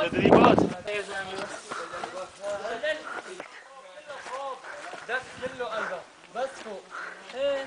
تدريبات ده كله قلبه بس فوق. إيه؟